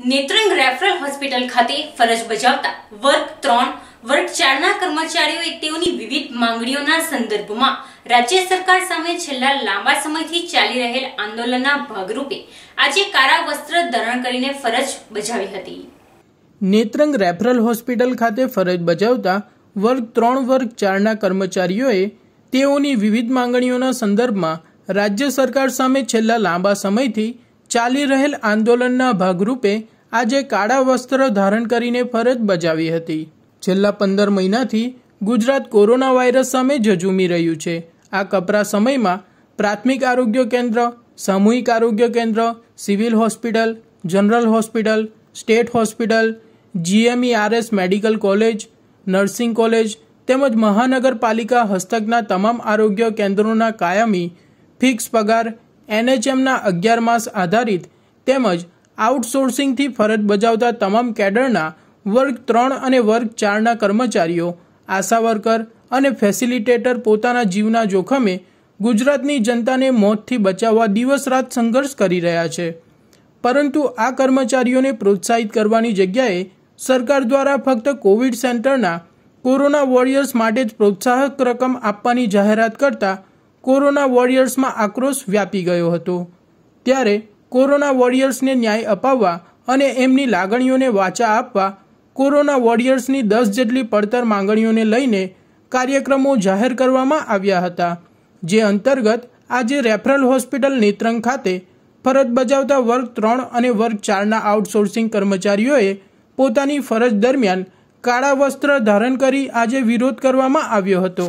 Netrang referral hospital ખાતે ફરજ બજાવતા વર્ગ ત્રણ, વર્ગ ચારના કર્મચારીઓએ તેઓની વિવિધ માંગણીઓના સંદર્ભમાં રાજ્ય સરકાર સામે છેલ્લા લાંબા સમયથી ચાલી રહેલ આંદોલનના ભાગરૂપે આજે કાળા વસ્ત્ર ધારણ કરીને ફરજ બજાવી હતી. નેત્રંગ રેફરલ હોસ્પિટલ ખાતે ફરજ બજાવતા વર્ગ ત્રણ, વર્ગ ચારના કર્મચારીઓએ તેઓની વિવિધ માંગણીઓના સંદર્ભમાં રાજ્ય સરકાર સામે છેલ્લા લાંબા સમયથી ચાલી રહેલ આંદોલનના ભાગરૂપે આજે કાળા વસ્ત્ર ધારણ કરીને ફરજ બજાવી હતી. છેલ્લા પંદર મહિનાથી ગુજરાત કોરોના વાયરસ સામે ઝઝૂમી રહ્યું છે. આ કપરા સમયમાં પ્રાથમિક આરોગ્ય કેન્દ્ર, સામૂહિક આરોગ્ય કેન્દ્ર, civil hospital, general hospital, state hospital GMERS medical college, nursing college તેમજ મહાનગરપાલિકા હસ્તકના તમામ આરોગ્ય કેન્દ્રોના કાયમી ફિક્સ પગાર એનએચએમના અગિયાર માસ આધારિત તેમજ આઉટસોર્સિંગથી ફરજ બજાવતા તમામ કેડરના વર્ગ ત્રણ અને વર્ગ ચારના કર્મચારીઓ, આશા વર્કર અને ફેસિલિટેટર પોતાના જીવના જોખમે ગુજરાતની જનતાને મોતથી બચાવવા દિવસ રાત સંઘર્ષ કરી રહ્યા છે. પરંતુ આ કર્મચારીઓને પ્રોત્સાહિત કરવાની જગ્યાએ સરકાર દ્વારા ફક્ત કોવિડ સેન્ટરના કોરોના વોરિયર્સ માટે જ પ્રોત્સાહક રકમ આપવાની જાહેરાત કરતા કોરોના વોરિયર્સમાં આક્રોશ વ્યાપી ગયો હતો. ત્યારે કોરોના વોરિયર્સને ન્યાય અપાવવા અને એમની લાગણીઓને વાચા આપવા કોરોના વોરિયર્સની દસ જેટલી પડતર માંગણીઓને લઈને કાર્યક્રમો જાહેર કરવામાં આવ્યા હતા, જે અંતર્ગત આજે રેફરલ હોસ્પિટલ નેત્રંગ ખાતે ફરજ બજાવતા વર્ગ ત્રણ અને વર્ગ ચારના આઉટસોર્સિંગ કર્મચારીઓએ પોતાની ફરજ દરમિયાન કાળા વસ્ત્ર ધારણ કરી આજે વિરોધ કરવામાં આવ્યો હતો.